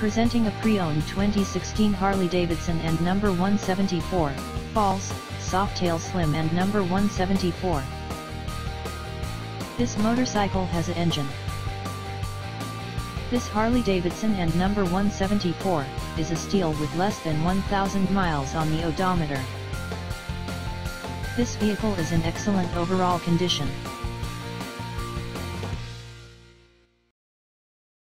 Presenting a pre-owned 2016 Harley-Davidson and number 174, FLS, Softail Slim and number 174. This motorcycle has an engine. This Harley-Davidson and number 174, is a steal with less than 1000 miles on the odometer. This vehicle is in excellent overall condition.